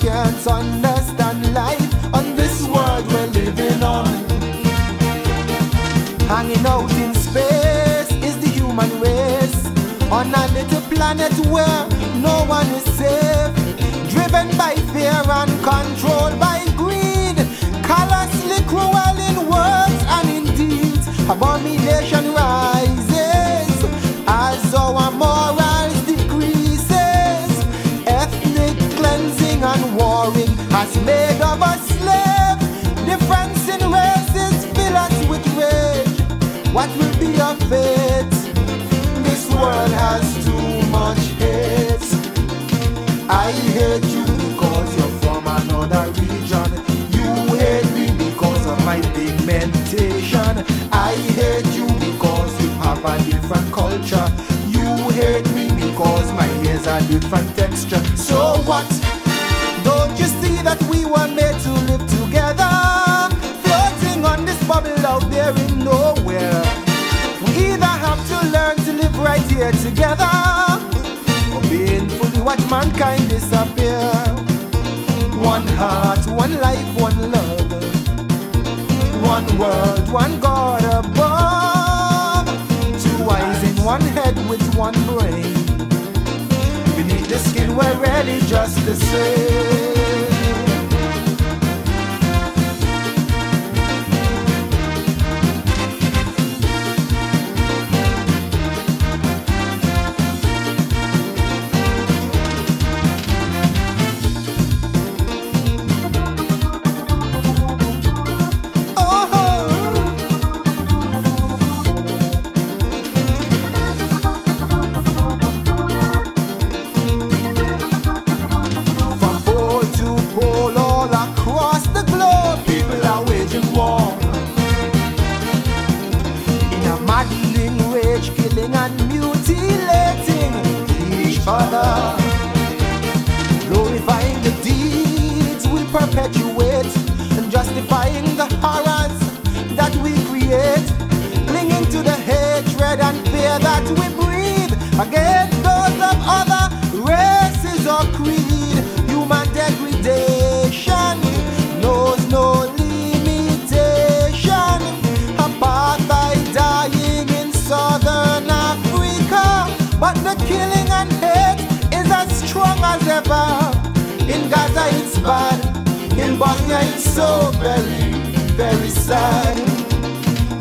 can't understand life on this world we're living on. Hanging out in space is the human race on a little planet where no one is safe. Driven by fear and controlled by greed, callously cruel in words and in deeds. Abomination What will be our fate? This world has too much hate. I hate you because you're from another region. You hate me because of my pigmentation. I hate you because you have a different culture. You hate me because my hair's a different texture. So what? Don't you see that we were made here together or painfully watch mankind disappear. One heart, one life, one love. One world, one God above. Two eyes in one head with one brain. Beneath the skin, we're really just the same. Justifying the horrors that we create. Clinging to the hatred and fear that we breathe against those of other races or creed. Human degradation knows no limitation. Apartheid dying in southern Africa, but the killing and hate is as strong as ever. In Gaza it's bad, Bosnia it's so very, very sad.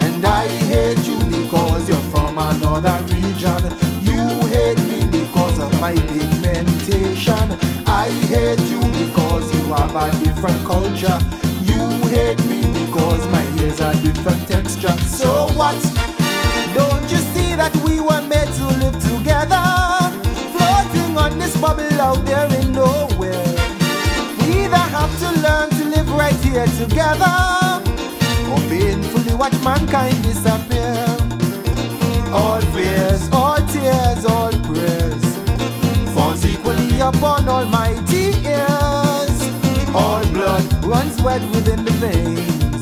And I hate you because you're from another region. You hate me because of my pigmentation. I hate you because you have a different culture. You hate me because my ears are different texture. So what? Don't you see that we were made to live together? Floating on this bubble out there in nowhere. Here together painfully watch mankind disappear. All fears, all tears, all prayers falls equally upon almighty ears. All blood runs wet within the veins.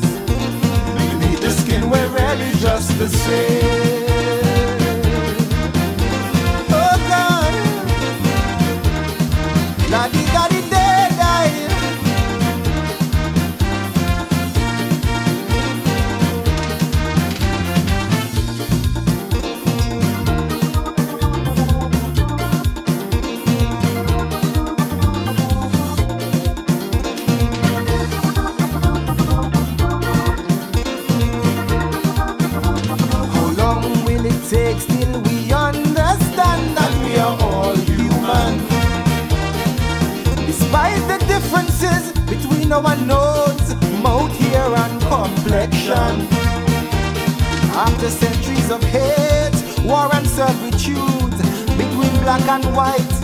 Beneath the skin, we're really just the same. Our nose, mouth, hair, and complexion. After centuries of hate, war, and servitude between black and white,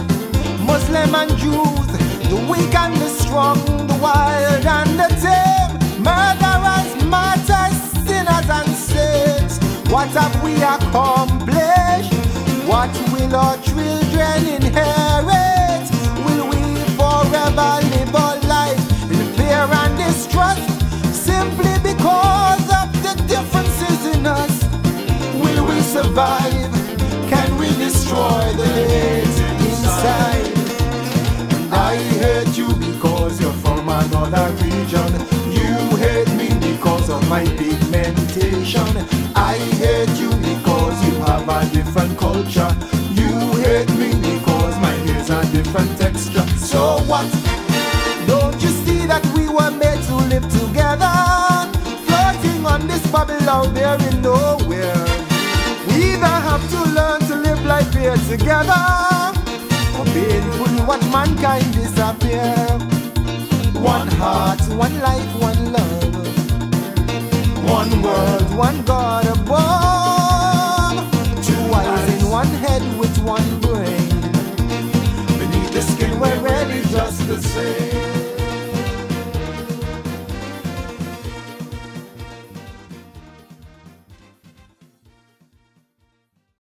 Muslim and Jews, the weak and the strong, the wild and the tame, murderers, martyrs, sinners, and saints. What have we accomplished? What will our children inherit? Survive? Can we destroy the hate inside? I hate you because you're from another region. You hate me because of my pigmentation. I hate you because you have a different culture. You hate me because my hair's a different texture. So what? Don't you see that we were made to live together? Floating on this bubble out there in nowhere. we're together. a painful, watch mankind disappear. One heart, one life, one love. One world, one God above. Two eyes in one head with one